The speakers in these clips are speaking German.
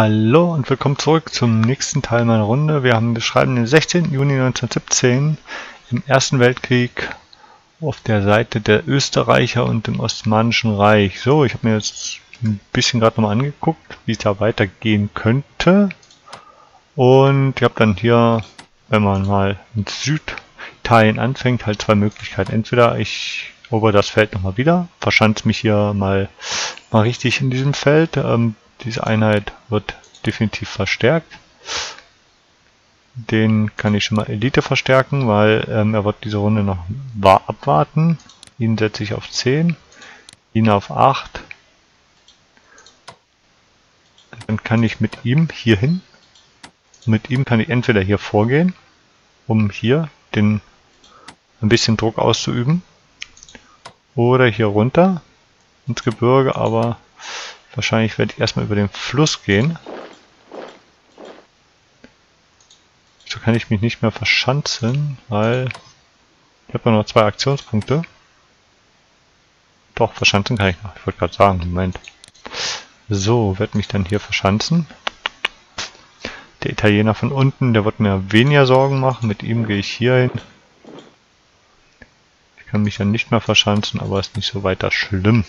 Hallo und willkommen zurück zum nächsten Teil meiner Runde. Wir haben, wir schreiben den 16. Juni 1917 im Ersten Weltkrieg auf der Seite der Österreicher und dem Osmanischen Reich. So, ich habe mir jetzt ein bisschen gerade nochmal angeguckt, wie es da weitergehen könnte. Und ich habe dann hier, wenn man mal in Süditalien anfängt, halt zwei Möglichkeiten. Entweder ich erober das Feld nochmal wieder, verschanze mich hier mal, mal richtig in diesem Feld, ähm, diese Einheit wird definitiv verstärkt. Den kann ich schon mal Elite verstärken, weil ähm, er wird diese Runde noch abwarten. Ihn setze ich auf 10, ihn auf 8. Dann kann ich mit ihm hier hin. Mit ihm kann ich entweder hier vorgehen, um hier den ein bisschen Druck auszuüben. Oder hier runter ins Gebirge, aber Wahrscheinlich werde ich erstmal über den Fluss gehen. So kann ich mich nicht mehr verschanzen, weil ich habe noch zwei Aktionspunkte. Doch, verschanzen kann ich noch. Ich wollte gerade sagen, Moment. So, werde mich dann hier verschanzen. Der Italiener von unten, der wird mir weniger Sorgen machen. Mit ihm gehe ich hier hin. Ich kann mich dann nicht mehr verschanzen, aber ist nicht so weiter schlimm.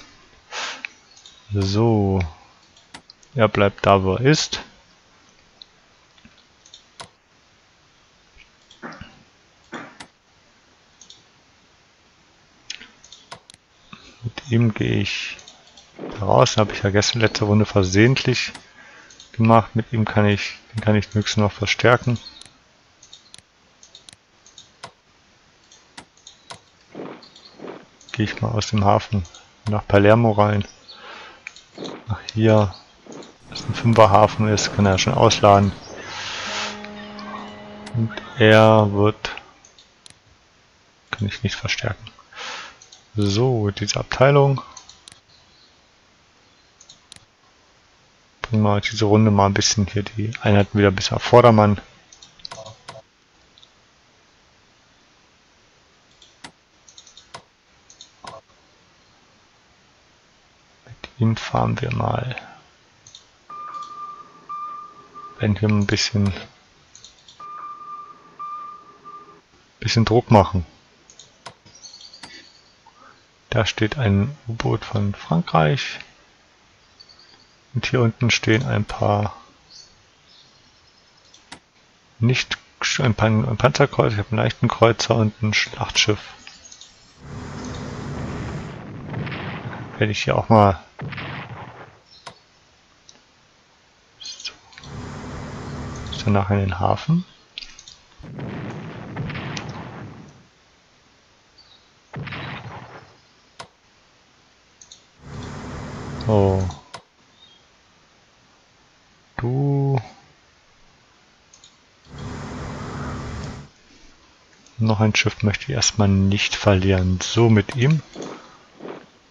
So. Er bleibt da, wo er ist. Mit ihm gehe ich raus. Habe ich ja gestern letzte Runde versehentlich gemacht. Mit ihm kann ich, den kann ich höchstens noch verstärken. Gehe ich mal aus dem Hafen nach Palermo rein. Hier, dass ein Fünferhafen ist, kann er schon ausladen. Und er wird... Kann ich nicht verstärken. So, diese Abteilung. Bringen wir diese Runde mal ein bisschen hier die Einheiten wieder bisschen auf Vordermann. Den fahren wir mal. Wenn wir ein bisschen, bisschen Druck machen. Da steht ein U-Boot von Frankreich. Und hier unten stehen ein paar nicht ein, Pan ein Panzerkreuz, ich habe einen leichten Kreuzer und ein Schlachtschiff. Werde ich hier auch mal danach in den Hafen. Oh. Du. Noch ein Schiff möchte ich erstmal nicht verlieren. So mit ihm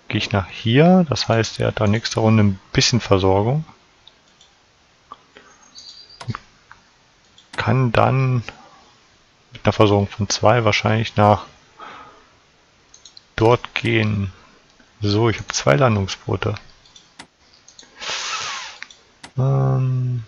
gehe ich nach hier. Das heißt, er hat da nächste Runde ein bisschen Versorgung. Kann dann mit einer Versorgung von zwei wahrscheinlich nach dort gehen. So, ich habe zwei Landungsboote. Ähm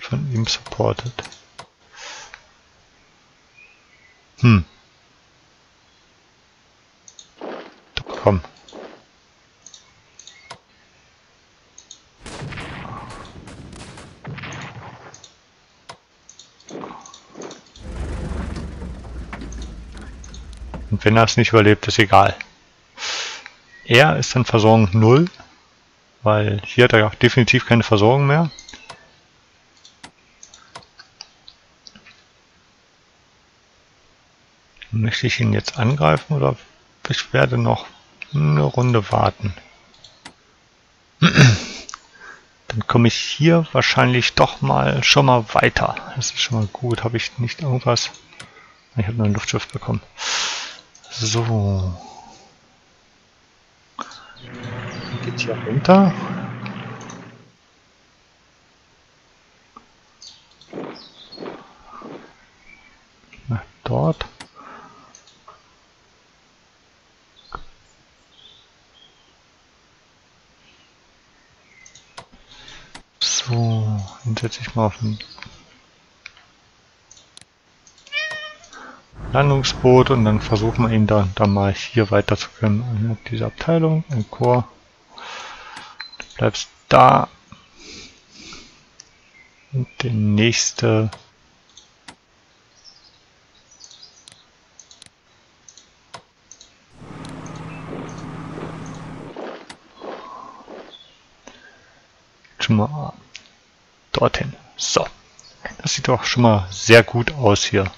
von ihm supported. Hm. Komm. Und wenn er es nicht überlebt, ist egal. Er ist dann Versorgung 0, weil hier hat er auch definitiv keine Versorgung mehr. Möchte ich ihn jetzt angreifen oder ich werde noch eine Runde warten. Dann komme ich hier wahrscheinlich doch mal schon mal weiter. Das ist schon mal gut. Habe ich nicht irgendwas? Ich habe nur ein Luftschiff bekommen. So. Geht hier runter. Dann setze ich mal auf den Landungsboot und dann versuchen wir ihn da, da mal hier weiter zu können. Diese Abteilung, ein Chor. Du bleibst da. Und der nächste schon mal dorthin. So. Das sieht doch schon mal sehr gut aus hier.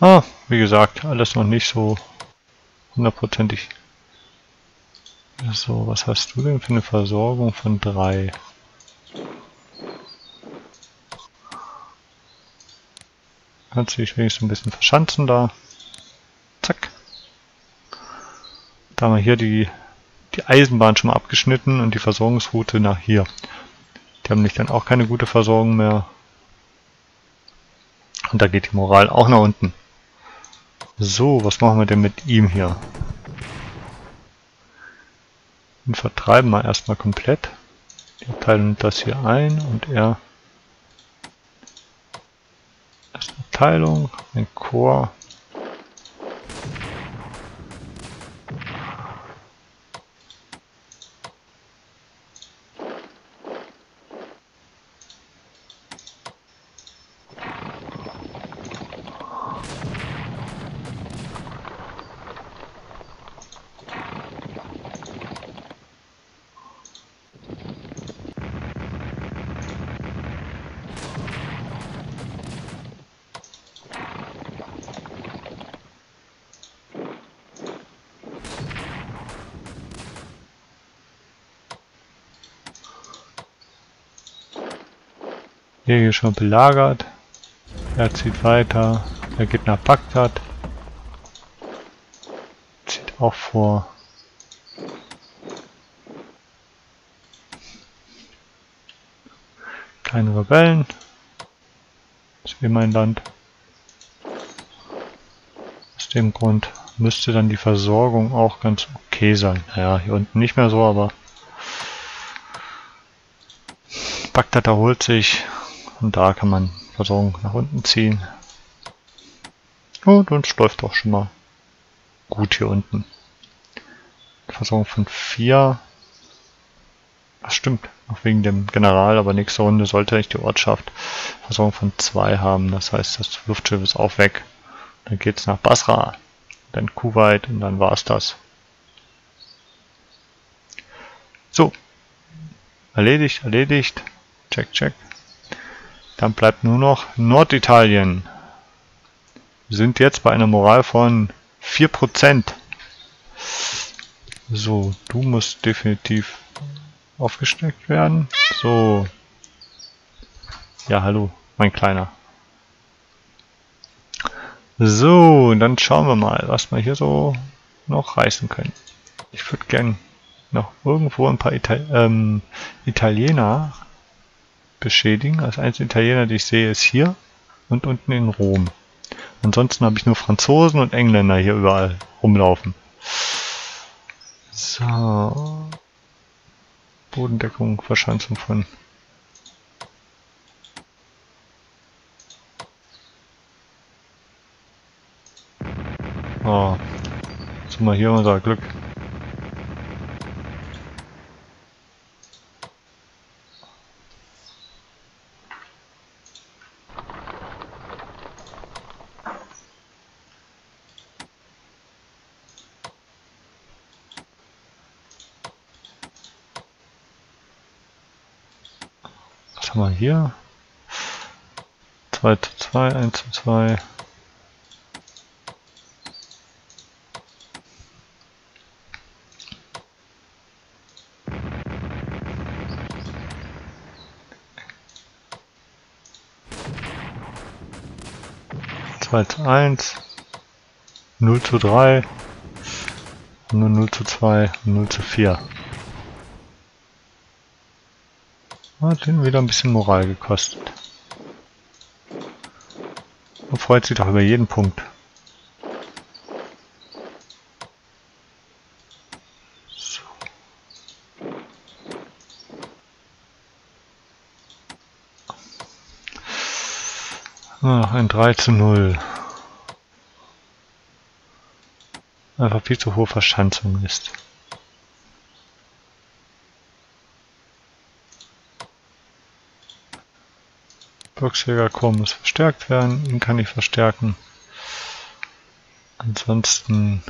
Ah, wie gesagt, alles noch nicht so hundertprozentig. So, was hast du denn für eine Versorgung von drei? Kannst du dich wenigstens ein bisschen verschanzen da. Zack. Da haben wir hier die, die Eisenbahn schon mal abgeschnitten und die Versorgungsroute nach hier. Die haben nicht dann auch keine gute Versorgung mehr. Und da geht die Moral auch nach unten. So, was machen wir denn mit ihm hier? Den vertreiben wir erstmal komplett. Die teilen das hier ein und er erste Abteilung, ein Chor Hier, hier schon belagert. Er zieht weiter. Er geht nach Bagdad. Zieht auch vor. Keine Rebellen. Ist wie mein Land. Aus dem Grund müsste dann die Versorgung auch ganz okay sein. Naja, hier unten nicht mehr so, aber Bagdad erholt sich. Und da kann man Versorgung nach unten ziehen. Und uns läuft auch schon mal gut hier unten. Versorgung von 4. Das stimmt, auch wegen dem General, aber nächste Runde sollte ich die Ortschaft Versorgung von 2 haben. Das heißt, das Luftschiff ist auch weg. Dann geht es nach Basra, dann Kuwait und dann war es das. So. Erledigt, erledigt. Check, check. Dann bleibt nur noch Norditalien. Wir sind jetzt bei einer Moral von 4%. So, du musst definitiv aufgesteckt werden. So. Ja, hallo, mein Kleiner. So, dann schauen wir mal, was wir hier so noch reißen können. Ich würde gern noch irgendwo ein paar Ital ähm, Italiener beschädigen. Als einzige Italiener, die ich sehe, ist hier und unten in Rom. Ansonsten habe ich nur Franzosen und Engländer hier überall rumlaufen. So. Bodendeckung, Verschanzung von Oh. Jetzt haben wir hier unser Glück. Haben wir hier? 2 zu 2, 1 zu 2. Zwei zu eins, null zu drei, nur null zu zwei, null zu vier. Hat ihn wieder ein bisschen Moral gekostet. Man freut sich doch über jeden Punkt. Ach, ein 3 zu 0. Einfach viel zu hohe Verschanzung ist. Boxjägerchor muss verstärkt werden, ihn kann ich verstärken. Ansonsten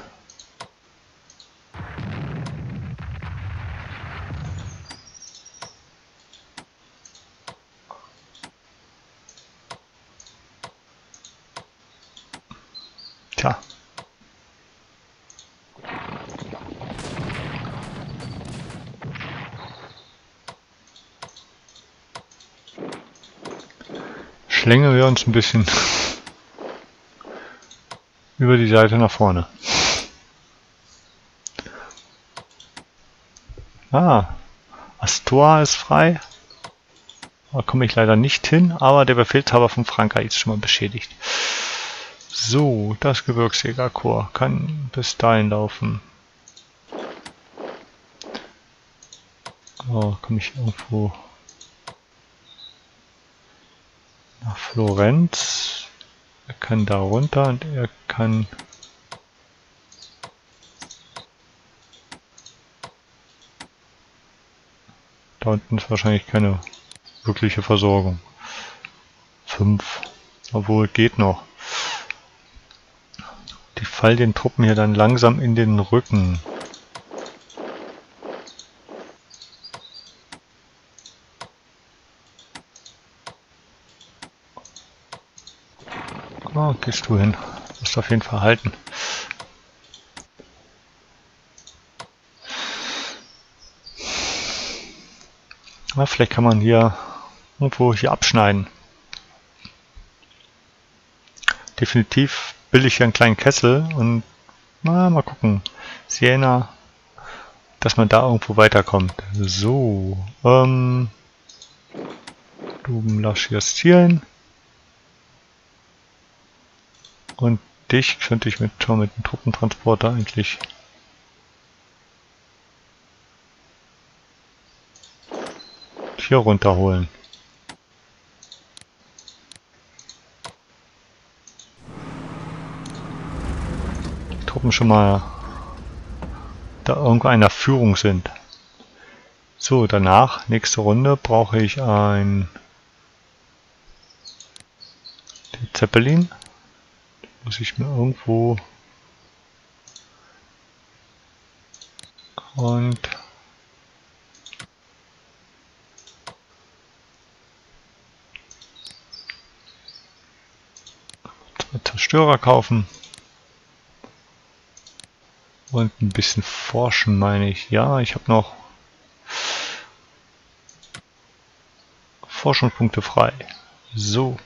Tja. Schlängeln wir uns ein bisschen über die Seite nach vorne. Ah, Astor ist frei. Da komme ich leider nicht hin, aber der Befehlshaber von Frankreich ist schon mal beschädigt. So, das Gebirgsjägerchor kann bis dahin laufen. Oh, komme ich irgendwo nach Florenz? Er kann da runter und er kann da unten ist wahrscheinlich keine wirkliche Versorgung. 5. Obwohl, geht noch. Die fallen den Truppen hier dann langsam in den Rücken. Oh, gehst du hin. Musst auf jeden Fall halten. Ja, vielleicht kann man hier irgendwo hier abschneiden. Definitiv bilde ich hier einen kleinen Kessel und na, mal gucken. Siena, dass man da irgendwo weiterkommt. So, ähm, du laschierst hier und dich könnte ich mit, schon mit dem Truppentransporter eigentlich hier runterholen. Die Truppen schon mal da irgendwo einer Führung sind. So, danach, nächste Runde, brauche ich ein Zeppelin muss ich mir irgendwo und Zerstörer kaufen und ein bisschen forschen meine ich. Ja, ich habe noch Forschungspunkte frei. So.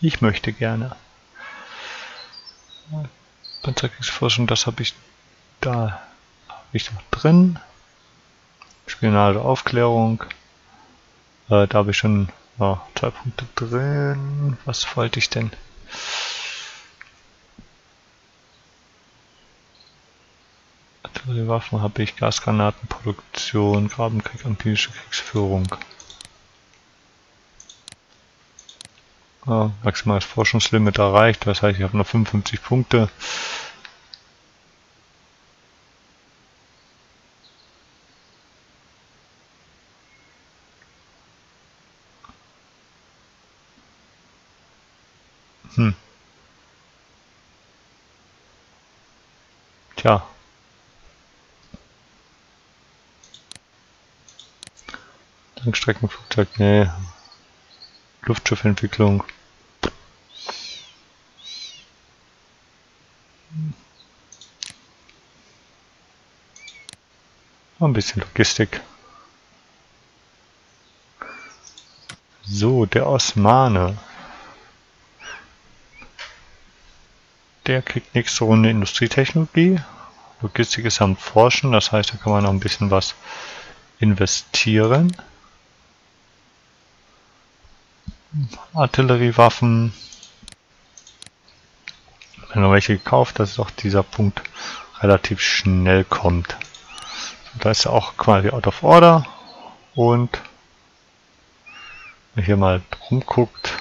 Ich möchte gerne. Panzerkriegsforschung, das habe ich da hab ich noch drin. Spionage, Aufklärung. Äh, da habe ich schon ja, zwei Punkte drin. Was wollte ich denn? Waffen habe ich Gasgranatenproduktion, Grabenkrieg, empirische Kriegsführung. Ja, maximales Forschungslimit erreicht, das heißt ich habe noch 55 Punkte. Hm. Tja. Langstreckenflugzeug, nee. Luftschiffentwicklung. Ein bisschen Logistik. So, der Osmane. Der kriegt nächste Runde Industrietechnologie. Logistik ist am Forschen, das heißt, da kann man noch ein bisschen was investieren. Artilleriewaffen. Wenn man welche gekauft, dass auch dieser Punkt relativ schnell kommt. Da ist er auch quasi out of order. Und wenn hier mal rumguckt,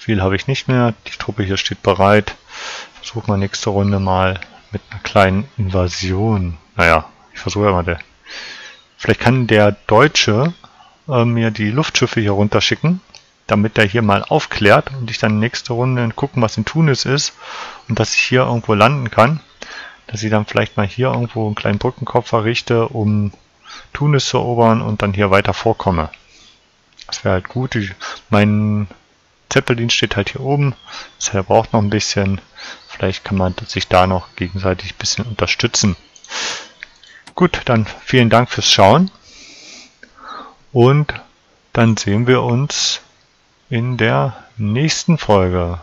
Viel habe ich nicht mehr. Die Truppe hier steht bereit. Versuche mal nächste Runde mal mit einer kleinen Invasion. Naja, ich versuche ja mal der. Vielleicht kann der Deutsche äh, mir die Luftschiffe hier runterschicken, damit er hier mal aufklärt und ich dann nächste Runde gucken, was in Tunis ist und dass ich hier irgendwo landen kann. Dass ich dann vielleicht mal hier irgendwo einen kleinen Brückenkopf errichte, um Tunis zu erobern und dann hier weiter vorkomme. Das wäre halt gut. Ich, mein Zeppelin steht halt hier oben. Heißt, braucht noch ein bisschen. Vielleicht kann man sich da noch gegenseitig ein bisschen unterstützen. Gut, dann vielen Dank fürs Schauen. Und dann sehen wir uns in der nächsten Folge.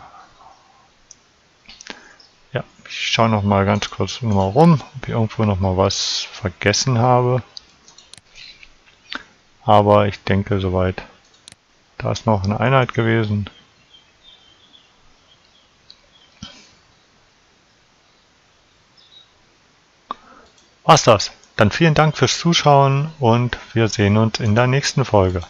Ich schaue noch mal ganz kurz mal rum, ob ich irgendwo noch mal was vergessen habe. Aber ich denke soweit. Da ist noch eine Einheit gewesen. War's das. Dann vielen Dank fürs Zuschauen und wir sehen uns in der nächsten Folge.